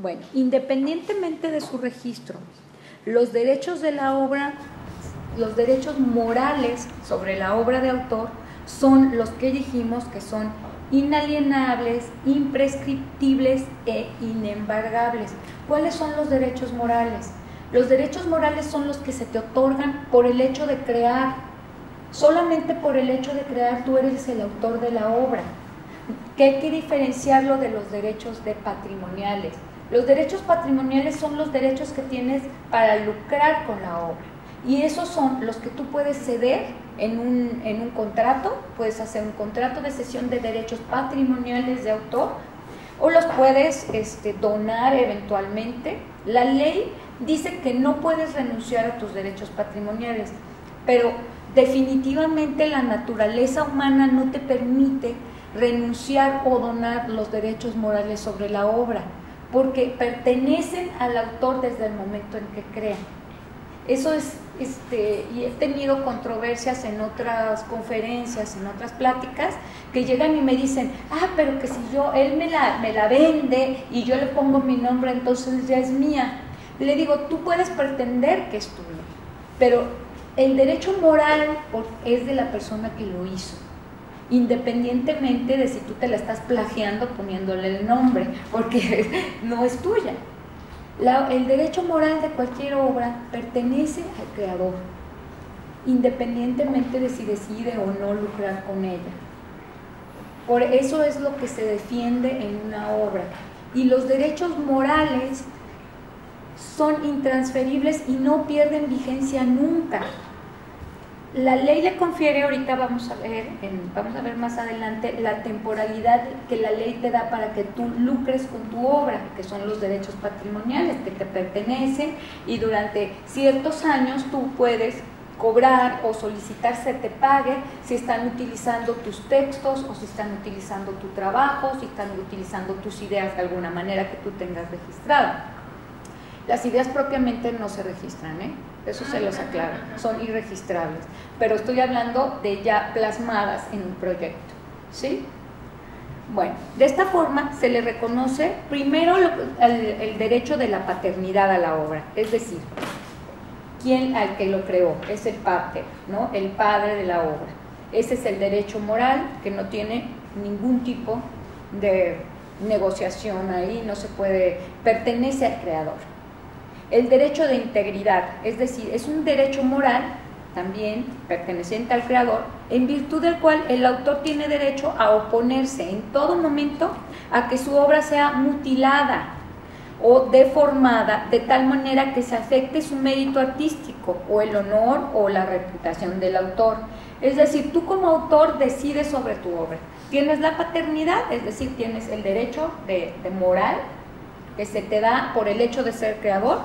Bueno, independientemente de su registro, los derechos de la obra, los derechos morales sobre la obra de autor son los que dijimos que son inalienables, imprescriptibles e inembargables. ¿Cuáles son los derechos morales? Los derechos morales son los que se te otorgan por el hecho de crear. Solamente por el hecho de crear tú eres el autor de la obra. Que hay que diferenciarlo de los derechos de patrimoniales. Los derechos patrimoniales son los derechos que tienes para lucrar con la obra. Y esos son los que tú puedes ceder en un, en un contrato, puedes hacer un contrato de cesión de derechos patrimoniales de autor o los puedes este, donar eventualmente. La ley dice que no puedes renunciar a tus derechos patrimoniales, pero definitivamente la naturaleza humana no te permite renunciar o donar los derechos morales sobre la obra, porque pertenecen al autor desde el momento en que crea. Eso es, este, y he tenido controversias en otras conferencias, en otras pláticas, que llegan y me dicen, ah, pero que si yo, él me la, me la vende y yo le pongo mi nombre, entonces ya es mía. Le digo, tú puedes pretender que es tuyo, pero el derecho moral es de la persona que lo hizo, independientemente de si tú te la estás plagiando poniéndole el nombre, porque no es tuya el derecho moral de cualquier obra pertenece al creador, independientemente de si decide o no lucrar con ella. Por eso es lo que se defiende en una obra. Y los derechos morales son intransferibles y no pierden vigencia nunca la ley le confiere, ahorita vamos a ver, vamos a ver más adelante, la temporalidad que la ley te da para que tú lucres con tu obra, que son los derechos patrimoniales que te pertenecen y durante ciertos años tú puedes cobrar o solicitar se te pague si están utilizando tus textos o si están utilizando tu trabajo, si están utilizando tus ideas de alguna manera que tú tengas registrada. Las ideas propiamente no se registran, ¿eh? eso se los aclaro, son irregistrables, pero estoy hablando de ya plasmadas en un proyecto, ¿sí? Bueno, de esta forma se le reconoce primero el, derecho de la paternidad a la obra, es decir, quién al que lo creó, es el padre, ¿no? El padre de la obra. Ese es el derecho moral que no tiene ningún tipo de negociación ahí, no se puede, pertenece al creador el derecho de integridad, es decir, es un derecho moral también perteneciente al creador, en virtud del cual el autor tiene derecho a oponerse en todo momento a que su obra sea mutilada o deformada de tal manera que se afecte su mérito artístico o el honor o la reputación del autor. Es decir, tú como autor decides sobre tu obra. Tienes la paternidad, es decir, tienes el derecho de, de moral que se te da por el hecho de ser creador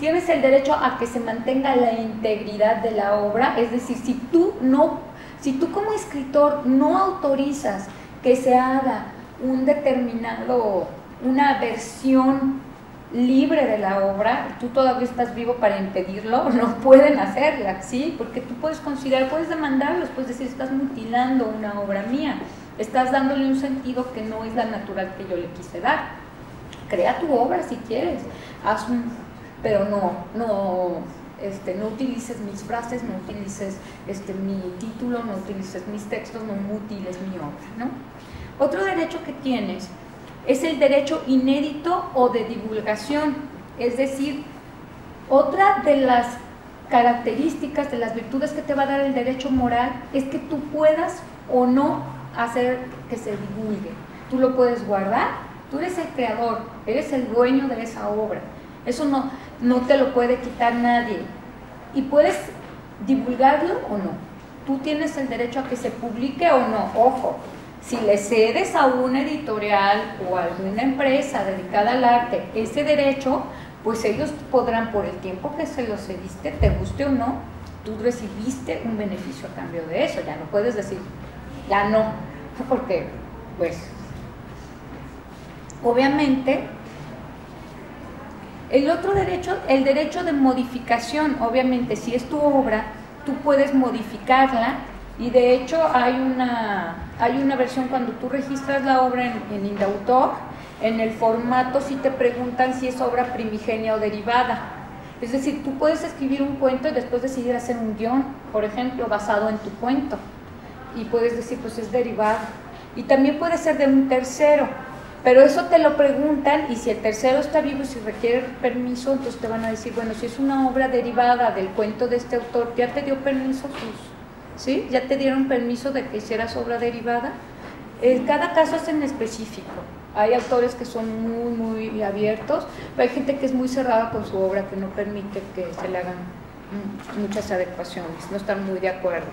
tienes el derecho a que se mantenga la integridad de la obra, es decir, si tú no, si tú como escritor no autorizas que se haga un determinado, una versión libre de la obra, tú todavía estás vivo para impedirlo, no pueden hacerla, ¿sí? Porque tú puedes considerar, puedes demandarlos, puedes decir, estás mutilando una obra mía, estás dándole un sentido que no es la natural que yo le quise dar. Crea tu obra si quieres, haz un pero no, no, este, no utilices mis frases, no utilices este, mi título, no utilices mis textos, no mutiles mi obra. ¿no? Otro derecho que tienes es el derecho inédito o de divulgación, es decir, otra de las características, de las virtudes que te va a dar el derecho moral es que tú puedas o no hacer que se divulgue. Tú lo puedes guardar, tú eres el creador, eres el dueño de esa obra. Eso no, no te lo puede quitar nadie. Y puedes divulgarlo o no. Tú tienes el derecho a que se publique o no. Ojo, si le cedes a una editorial o a alguna empresa dedicada al arte ese derecho, pues ellos podrán, por el tiempo que se lo cediste, te guste o no, tú recibiste un beneficio a cambio de eso. Ya no puedes decir, ya no, porque, pues, obviamente el otro derecho, el derecho de modificación, obviamente, si es tu obra, tú puedes modificarla y de hecho hay una, hay una versión cuando tú registras la obra en, en Indautor en el formato si te preguntan si es obra primigenia o derivada. Es decir, tú puedes escribir un cuento y después decidir hacer un guion, por ejemplo, basado en tu cuento. Y puedes decir, pues es derivado. Y también puede ser de un tercero. Pero eso te lo preguntan y si el tercero está vivo y si requiere permiso, entonces te van a decir, bueno, si es una obra derivada del cuento de este autor, ¿ya te dio permiso? Pues, ¿sí? ¿Ya te dieron permiso de que hicieras obra derivada? Eh, cada caso es en específico. Hay autores que son muy, muy abiertos, pero hay gente que es muy cerrada con su obra, que no permite que se le hagan muchas adecuaciones, no están muy de acuerdo.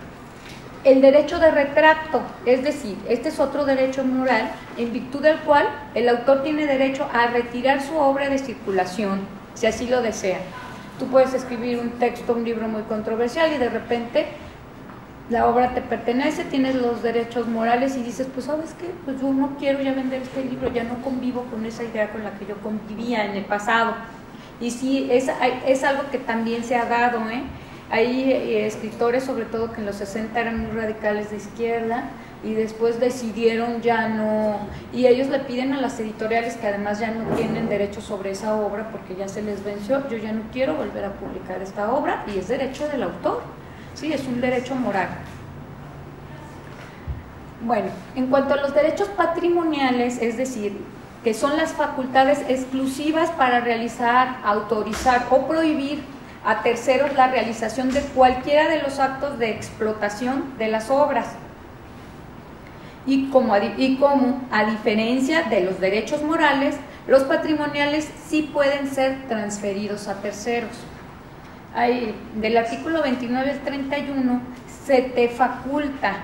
El derecho de retracto, es decir, este es otro derecho moral en virtud del cual el autor tiene derecho a retirar su obra de circulación, si así lo desea. Tú puedes escribir un texto, un libro muy controversial y de repente la obra te pertenece, tienes los derechos morales y dices, pues sabes qué, pues yo no quiero ya vender este libro, ya no convivo con esa idea con la que yo convivía en el pasado. Y sí, es, es algo que también se ha dado, ¿eh? Hay eh, escritores, sobre todo que en los 60 eran muy radicales de izquierda y después decidieron ya no, y ellos le piden a las editoriales que además ya no tienen derecho sobre esa obra porque ya se les venció, yo ya no quiero volver a publicar esta obra y es derecho del autor. Sí, es un derecho moral. Bueno, en cuanto a los derechos patrimoniales, es decir, que son las facultades exclusivas para realizar, autorizar o prohibir a terceros la realización de cualquiera de los actos de explotación de las obras. Y como, y como a diferencia de los derechos morales, los patrimoniales sí pueden ser transferidos a terceros del artículo 29 al 31 se te faculta.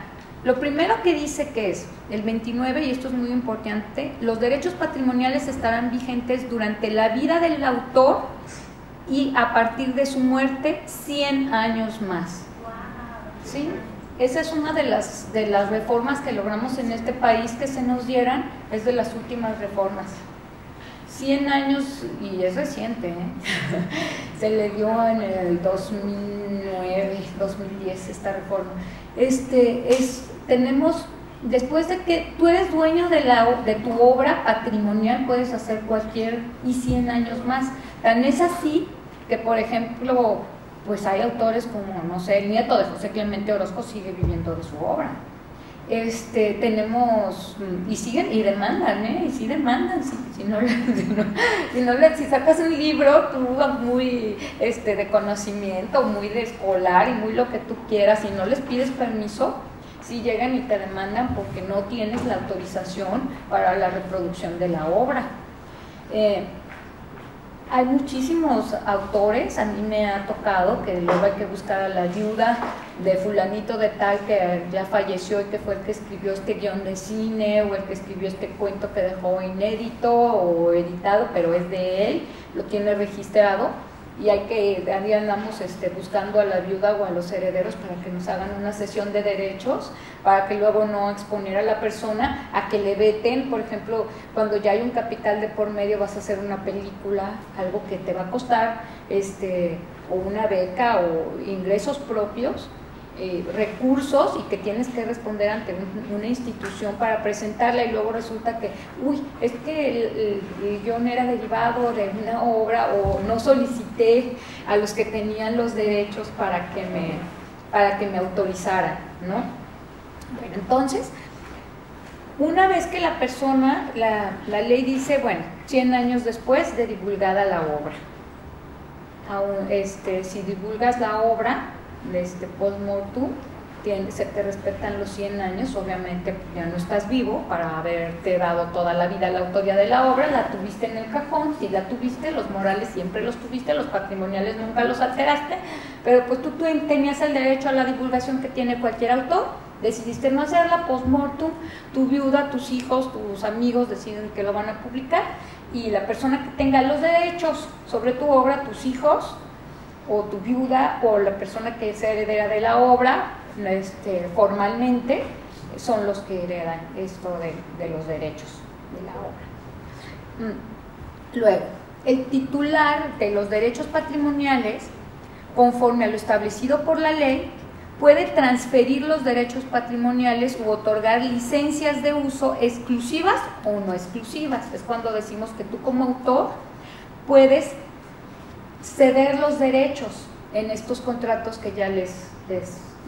Lo primero que dice que es el 29, y esto es muy importante, los derechos patrimoniales estarán vigentes durante la vida del autor y a partir de su muerte 100 años más. ¿Sí? Esa es una de las, de las reformas que logramos en este país que se nos dieran, es de las últimas reformas. 100 años, y es reciente, ¿eh? se le dio en el 2009, 2010 esta reforma. Este, es, tenemos, después de que tú eres dueño de, la, de tu obra patrimonial, puedes hacer cualquier, y 100 años más. Tan es así que, por ejemplo, pues hay autores como, no sé, el nieto de José Clemente Orozco sigue viviendo de su obra este, tenemos, y siguen, y demandan, ¿eh? Y sí demandan, si, si no, si, no, si, sacas un libro, tú muy este, de conocimiento, muy de escolar y muy lo que tú quieras, y no les pides permiso, si llegan y te demandan porque no tienes la autorización para la reproducción de la obra. Eh, hay muchísimos autores, a mí me ha tocado que luego hay que buscar la ayuda de fulanito de tal que ya falleció y que fue el que escribió este guion de cine o el que escribió este cuento que dejó inédito o editado, pero es de él, lo tiene registrado y hay que, ahí andamos este, buscando a la viuda o a los herederos para que nos hagan una sesión de derechos, para que luego no exponer a la persona a que le veten, por ejemplo, cuando ya hay un capital de por medio vas a hacer una película, algo que te va a costar, este, o una beca o ingresos propios, eh, recursos y que tienes que responder ante una institución para presentarla y luego resulta que, uy, es que el, guion era derivado de una obra o no solicité a los que tenían los derechos para que me, para que me autorizaran, ¿no? Bueno, entonces, una vez que la persona, la, la ley dice, bueno, 100 años después de divulgada la obra, aún, este, si divulgas la obra, este post-mortem, se te respetan los 100 años, obviamente ya no estás vivo para haberte dado toda la vida la autoría de la obra, la tuviste en el cajón, si la tuviste, los morales siempre los tuviste, los patrimoniales nunca los alteraste, pero pues tú, tú tenías el derecho a la divulgación que tiene cualquier autor, decidiste no hacerla, post-mortem, tu viuda, tus hijos, tus amigos deciden que lo van a publicar y la persona que tenga los derechos sobre tu obra, tus hijos, o tu viuda o la persona que es heredera de la obra, este, formalmente, son los que heredan esto de, los derechos de la obra. Mm. Luego, el titular de los derechos patrimoniales, conforme a lo establecido por la ley, puede transferir los derechos patrimoniales u otorgar licencias de uso exclusivas o no exclusivas. Es cuando decimos que tú como autor puedes ceder los derechos en estos contratos que ya les,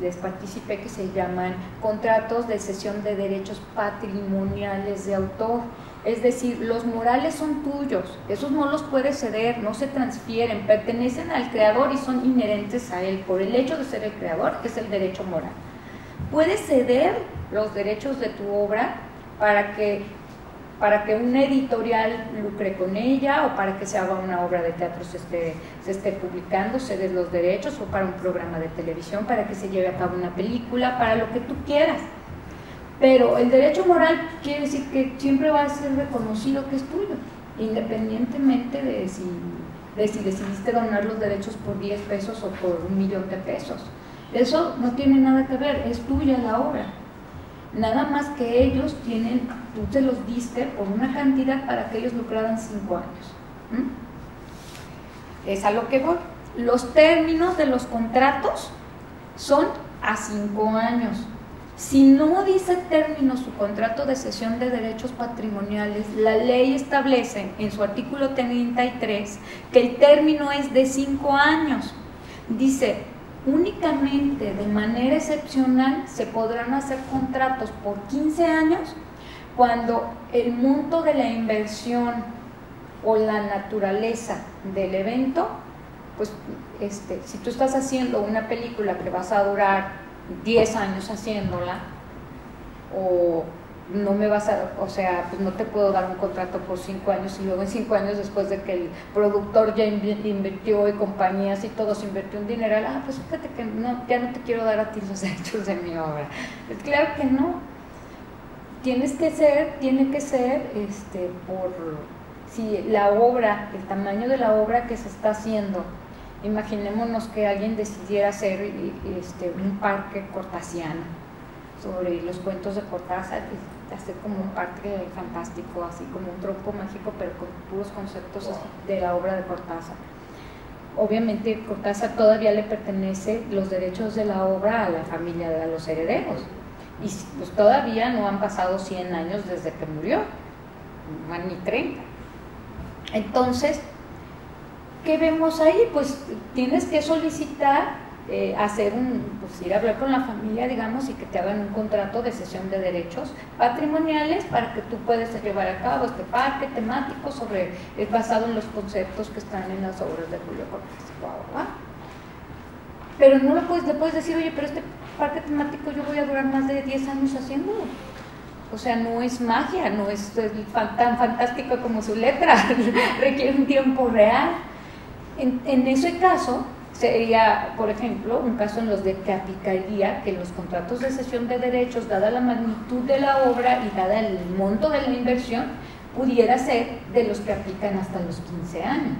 les, participé, que se llaman contratos de cesión de derechos patrimoniales de autor. Es decir, los morales son tuyos, esos no los puedes ceder, no se transfieren, pertenecen al creador y son inherentes a él por el hecho de ser el creador, que es el derecho moral. Puedes ceder los derechos de tu obra para que para que una editorial lucre con ella o para que se haga una obra de teatro se esté, se esté publicando, cedes los derechos o para un programa de televisión, para que se lleve a cabo una película, para lo que tú quieras. Pero el derecho moral quiere decir que siempre va a ser reconocido que es tuyo, independientemente de si, de si decidiste donar los derechos por 10 pesos o por un millón de pesos. Eso no tiene nada que ver, es tuya la obra. Nada más que ellos tienen, tú te los diste por una cantidad para que ellos lucraran 5 años. Es a lo que voy. Los términos de los contratos son a 5 años si no dice término su contrato de cesión de derechos patrimoniales, la ley establece en su artículo 33 que el término es de cinco años. Dice, únicamente de manera excepcional se podrán hacer contratos por 15 años cuando el monto de la inversión o la naturaleza del evento, pues este, si tú estás haciendo una película que vas a durar 10 años haciéndola o no me vas a, o sea, pues no te puedo dar un contrato por 5 años y luego en 5 años después de que el productor ya invirtió y compañías y todos invirtió un dinero, ah, pues fíjate que no, ya no te quiero dar a ti los derechos de mi obra. Es claro que no. Tienes que ser, tiene que ser este, por si la obra, el tamaño de la obra que se está haciendo Imaginémonos que alguien decidiera hacer este, un parque cortasiano sobre los cuentos de Cortázar, hacer como un parque fantástico, así como un tronco mágico, pero con puros conceptos de la obra de Cortázar. Obviamente Cortázar todavía le pertenece los derechos de la obra a la familia de los herederos. Y pues todavía no han pasado 100 años desde que murió, ni 30. Entonces, ¿qué vemos ahí? Pues tienes que solicitar eh, hacer un, pues ir a hablar con la familia, digamos, y que te hagan un contrato de cesión de derechos patrimoniales para que tú puedas llevar a cabo este parque temático sobre, es basado en los conceptos que están en las obras de Julio Cortés. Pero no le puedes, le puedes decir, oye, pero este parque temático yo voy a durar más de 10 años haciéndolo. O sea, no es magia, no es tan fantástico como su letra, requiere un tiempo real. En, ese caso, sería, por ejemplo, un caso en los de aplicaría que los contratos de cesión de derechos, dada la magnitud de la obra y dada el monto de la inversión, pudiera ser de los que aplican hasta los 15 años.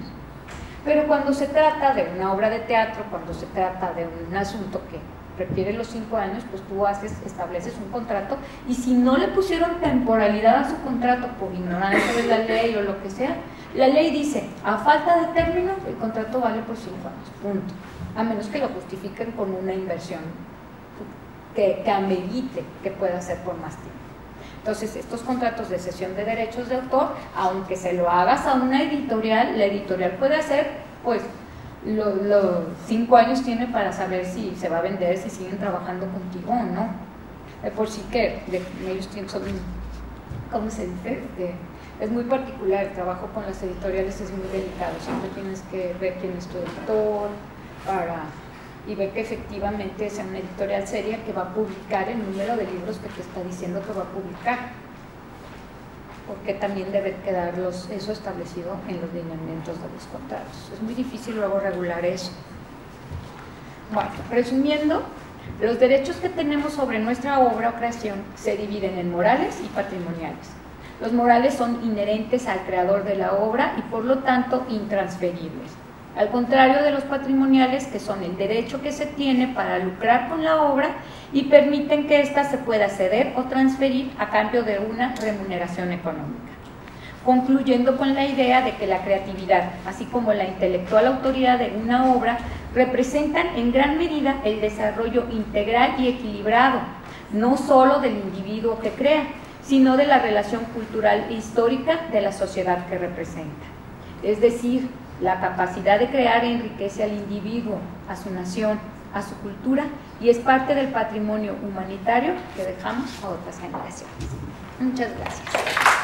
Pero cuando se trata de una obra de teatro, cuando se trata de un asunto que requiere los 5 años, pues tú haces, estableces un contrato y si no le pusieron temporalidad a su contrato por ignorancia de la ley o lo que sea, la ley dice, a falta de término, el contrato vale por cinco años, punto. A menos que lo justifiquen con una inversión que, que amerite que pueda ser por más tiempo. Entonces, estos contratos de cesión de derechos de autor, aunque se lo hagas a una editorial, la editorial puede hacer, pues, los cinco años tiene para saber si se va a vender, si siguen trabajando contigo o no. por sí que ellos tienen, son, ¿cómo se dice? es muy particular, el trabajo con las editoriales es muy delicado, siempre tienes que ver quién es tu editor para, y ver que efectivamente sea una editorial seria que va a publicar el número de libros que te está diciendo que va a publicar, porque también debe quedar los, eso establecido en los lineamientos de los contratos. Es muy difícil luego regular eso. Bueno, resumiendo, los derechos que tenemos sobre nuestra obra o creación se dividen en morales y patrimoniales. Los morales son inherentes al creador de la obra y por lo tanto intransferibles. Al contrario de los patrimoniales, que son el derecho que se tiene para lucrar con la obra y permiten que ésta se pueda ceder o transferir a cambio de una remuneración económica. Concluyendo con la idea de que la creatividad, así como la intelectual autoridad de una obra, representan en gran medida el desarrollo integral y equilibrado, no solo del individuo que crea, sino de la relación cultural e histórica de la sociedad que representa. Es decir, la capacidad de crear enriquece al individuo, a su nación, a su cultura y es parte del patrimonio humanitario que dejamos a otras generaciones. Muchas gracias.